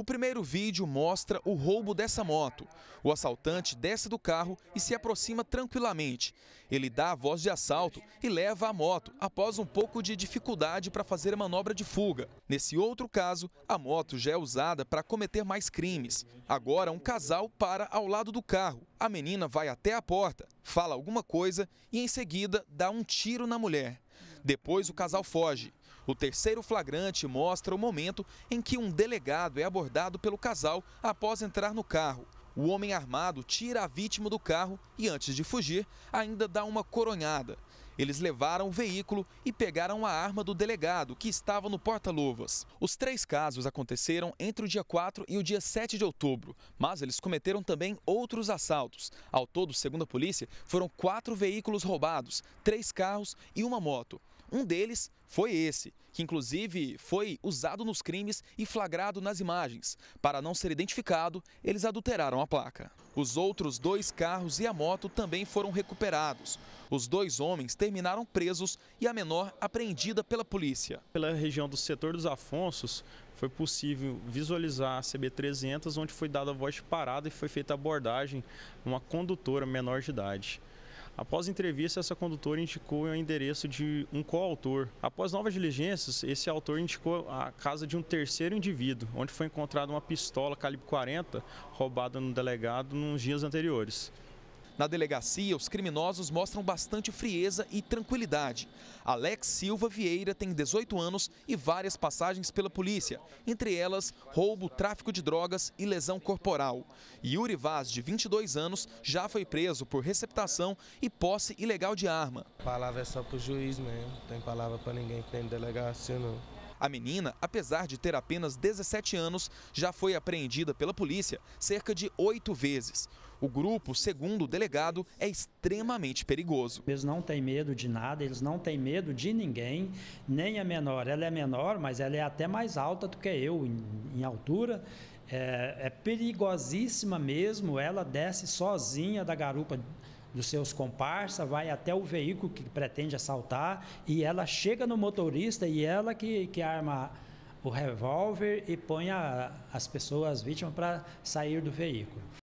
O primeiro vídeo mostra o roubo dessa moto. O assaltante desce do carro e se aproxima tranquilamente. Ele dá a voz de assalto e leva a moto após um pouco de dificuldade para fazer a manobra de fuga. Nesse outro caso, a moto já é usada para cometer mais crimes. Agora, um casal para ao lado do carro. A menina vai até a porta, fala alguma coisa e em seguida dá um tiro na mulher. Depois o casal foge. O terceiro flagrante mostra o momento em que um delegado é abordado pelo casal após entrar no carro. O homem armado tira a vítima do carro e, antes de fugir, ainda dá uma coronhada. Eles levaram o veículo e pegaram a arma do delegado, que estava no porta-luvas. Os três casos aconteceram entre o dia 4 e o dia 7 de outubro, mas eles cometeram também outros assaltos. Ao todo, segundo a polícia, foram quatro veículos roubados, três carros e uma moto. Um deles foi esse, que inclusive foi usado nos crimes e flagrado nas imagens. Para não ser identificado, eles adulteraram a placa. Os outros dois carros e a moto também foram recuperados. Os dois homens terminaram presos e a menor apreendida pela polícia. Pela região do setor dos Afonsos, foi possível visualizar a CB300, onde foi dada a voz de parada e foi feita a abordagem uma condutora menor de idade. Após entrevista, essa condutora indicou o endereço de um coautor. Após novas diligências, esse autor indicou a casa de um terceiro indivíduo, onde foi encontrada uma pistola calibre 40 roubada no delegado nos dias anteriores. Na delegacia, os criminosos mostram bastante frieza e tranquilidade. Alex Silva Vieira tem 18 anos e várias passagens pela polícia, entre elas roubo, tráfico de drogas e lesão corporal. Yuri Vaz, de 22 anos, já foi preso por receptação e posse ilegal de arma. A palavra é só para o juiz mesmo, não tem palavra para ninguém que tem delegacia não. A menina, apesar de ter apenas 17 anos, já foi apreendida pela polícia cerca de oito vezes. O grupo, segundo o delegado, é extremamente perigoso. Eles não têm medo de nada, eles não têm medo de ninguém, nem a menor. Ela é menor, mas ela é até mais alta do que eu em, em altura. É, é perigosíssima mesmo. Ela desce sozinha da garupa dos seus comparsas, vai até o veículo que pretende assaltar e ela chega no motorista e ela que, que arma o revólver e põe a, as pessoas, as vítimas, para sair do veículo.